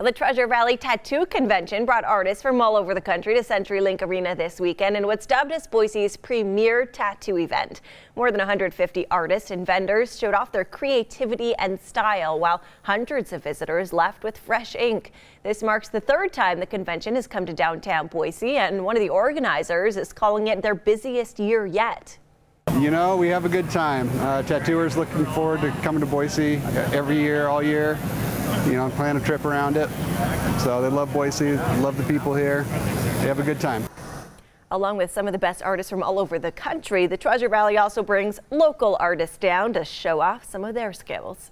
The Treasure Valley Tattoo Convention brought artists from all over the country to CenturyLink Arena this weekend in what's dubbed as Boise's premier tattoo event. More than 150 artists and vendors showed off their creativity and style, while hundreds of visitors left with fresh ink. This marks the third time the convention has come to downtown Boise, and one of the organizers is calling it their busiest year yet. You know, we have a good time. Uh, tattooers looking forward to coming to Boise every year, all year you know, plan a trip around it. So they love Boise, love the people here. They have a good time. Along with some of the best artists from all over the country, the Treasure Valley also brings local artists down to show off some of their skills.